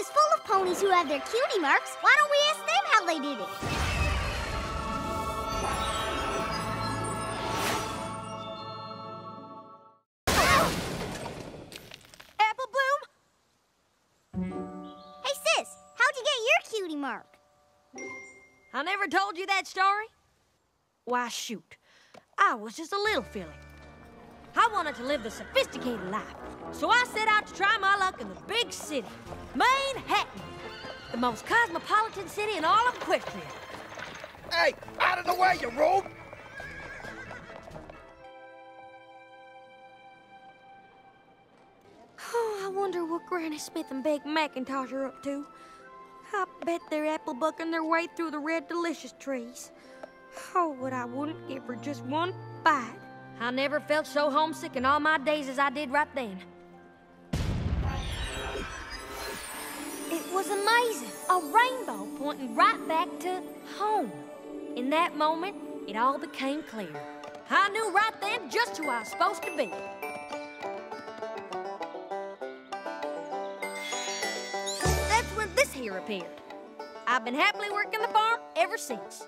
is full of ponies who have their cutie marks. Why don't we ask them how they did it? Apple Bloom? Hey, sis, how'd you get your cutie mark? I never told you that story? Why, shoot. I was just a little filly. I wanted to live the sophisticated life, so I set out to try my luck in the big city, Manehattan, the most cosmopolitan city in all of Equestria. Hey, out of the way, you rube! Oh, I wonder what Granny Smith and Big Macintosh are up to. I bet they're apple bucking their way through the red delicious trees. Oh, what I wouldn't give for just one bite. I never felt so homesick in all my days as I did right then. It was amazing. A rainbow pointing right back to home. In that moment, it all became clear. I knew right then just who I was supposed to be. That's when this here appeared. I've been happily working the farm ever since.